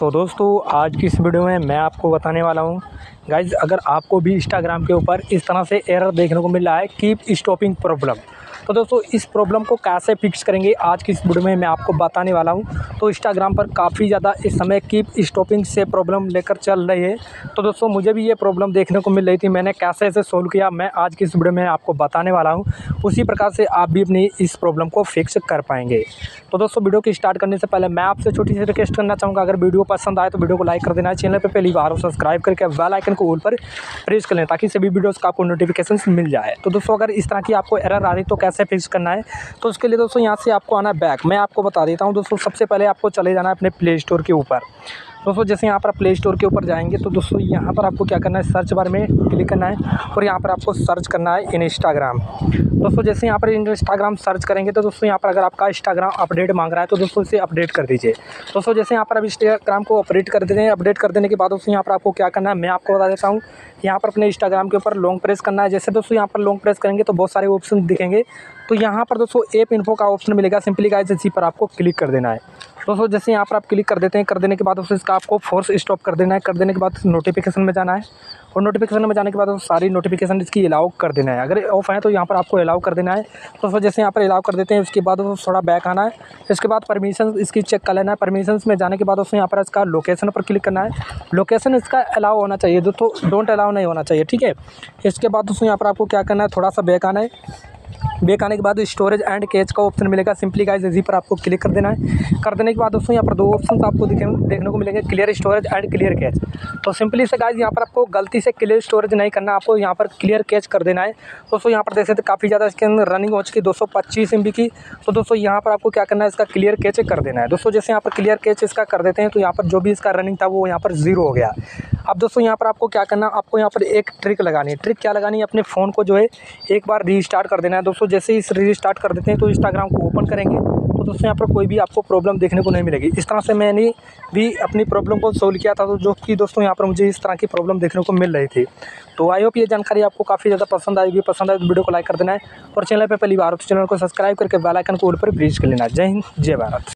तो दोस्तों, आज की इस वीडियो में मैं आपको बताने वाला हूँ। गाइज़ अगर आपको भी इंस्टाग्राम के ऊपर इस तरह से एरर देखने को मिल रहा है कीप स्टॉपिंग प्रॉब्लम तो दोस्तों, इस प्रॉब्लम को कैसे फिक्स करेंगे, आज की इस वीडियो में मैं आपको बताने वाला हूँ। तो इंस्टाग्राम पर काफ़ी ज़्यादा इस समय की स्टॉपिंग से प्रॉब्लम लेकर चल रही है। तो दोस्तों, मुझे भी ये प्रॉब्लम देखने को मिल रही थी, मैंने कैसे इसे सोल्व किया, मैं आज की इस वीडियो में आपको बताने वाला हूँ। उसी प्रकार से आप भी अपनी इस प्रॉब्लम को फिक्स कर पाएँगे। तो दोस्तों वीडियो की स्टार्ट करने से पहले मैं आपसे छोटी सी रिक्वेस्ट करना चाहूँगा। अगर वीडियो पसंद आए तो वीडियो को लाइक कर देना चैनल पर पहली बार सब्सक्राइब करके वेल आइकन को ऑल पर प्रेस कर लें, ताकि सभी वीडियोज़ का आपको नोटिफिकेशन मिल जाए। तो दोस्तों, अगर इस तरह की आपको एरर आ रही तो कैसे फिक्स करना है। तो उसके लिए दोस्तों यहाँ से आपको आना है बैक मैं आपको बता देता हूँ दोस्तों, सबसे पहले आपको चले जाना है अपने प्ले स्टोर के ऊपर। दोस्तों, जैसे यहाँ पर प्ले स्टोर के ऊपर जाएँगे तो दोस्तों यहाँ पर आपको क्या करना है? सर्च बार में क्लिक करना है और यहाँ पर आपको सर्च करना है इंस्टाग्राम दोस्तों, जैसे यहाँ पर इंस्टाग्राम सर्च करेंगे तो दोस्तों यहाँ पर अगर आपका इंस्टाग्राम अपडेट मांग रहा है तो दोस्तों इसे अपडेट कर दीजिए। दोस्तों, जैसे यहाँ पर अब इंस्टाग्राम को अपडेट कर देते हैं अपडेट कर देने के बाद दोस्तों यहाँ पर आपको क्या करना है, मैं आपको बता देता हूँ। यहाँ पर अपने इंस्टाग्राम के ऊपर लॉन्ग प्रेस करना है। जैसे दोस्तों यहाँ पर लॉन्ग प्रेस करेंगे तो बहुत सारे ऑप्शन दिखेंगे। तो यहाँ पर दोस्तों एप इन्फो का ऑप्शन मिलेगा। सिंपली गाइस इसी पर आपको क्लिक कर देना है। दोस्तों, जैसे यहाँ पर आप क्लिक कर देते हैं, कर देने के बाद दोस्तों, इसका आपको फोर्स स्टॉप कर देना है। कर देने के बाद नोटिफिकेशन में जाना है। और नोटिफिकेशन में जाने के बाद दोस्तों, सारी नोटिफिकेशन इसकी अलाउ कर देना है। अगर ऑफ़ है तो यहाँ पर आपको अलाउ कर देना है। दोस्तों, जैसे यहाँ पर अलाउ कर देते हैं, उसके बाद दोस्तों, थोड़ा बैक आना है। इसके बाद परमिशन इसकी चेक कर लेना है। परमिशन में जाने के बाद दोस्तों, यहाँ पर इसका लोकेशन पर क्लिक करना है। लोकेशन इसका अलाउ होना चाहिए। दोस्तों डोंट अलाउ नहीं होना चाहिए, ठीक है? इसके बाद दोस्तों, यहाँ पर आपको क्या करना है? थोड़ा सा बैक आना है। बैक आने के बाद स्टोरेज एंड कैच का ऑप्शन मिलेगा। सिंपली गाइज़ इसी पर आपको क्लिक कर देना है। कर देने के बाद दोस्तों, यहाँ पर दो ऑप्शन आपको देखने को मिलेंगे clear storage and clear cache तो सिंपली से गाइस यहाँ पर आपको गलती से क्लियर स्टोरेज नहीं करना, आपको यहाँ पर क्लियर कैच कर देना है। दोस्तों, यहाँ पर देख सकते काफ़ी ज़्यादा इसके अंदर रनिंग हो चुकी दो सौ की। तो दोस्तों, यहाँ पर आपको क्या करना है, इसका क्लियर कैच कर देना है। दोस्तों, जैसे यहाँ पर क्लियर कैच इसका कर देते हैं तो यहाँ पर जो भी इसका रनिंग था, वो यहाँ पर ज़ीरो हो गया। अब दोस्तों यहाँ पर आपको क्या करना आपको यहाँ पर एक ट्रिक लगानी है। ट्रिक क्या लगानी है? अपने फ़ोन को जो है एक बार रीस्टार्ट कर देना है। दोस्तों, जैसे इस रीस्टार्ट कर देते हैं तो इंस्टाग्राम को ओपन करेंगे। तो दोस्तों, यहाँ पर कोई भी आपको प्रॉब्लम देखने को नहीं मिलेगी। इस तरह से मैंने भी अपनी प्रॉब्लम को सोल्व किया था तो जो कि दोस्तों यहाँ पर मुझे इस तरह की प्रॉब्लम देखने को मिल रही थी। तो आई होप ये जानकारी आपको काफ़ी ज़्यादा पसंद आएगी पसंद आए तो वीडियो को लाइक कर देना है। और चैनल पर पहली बार तो चैनल को सब्सक्राइब करके बेल आइकन को ऊपर प्रेस कर लेना जय हिंद, जय भारत।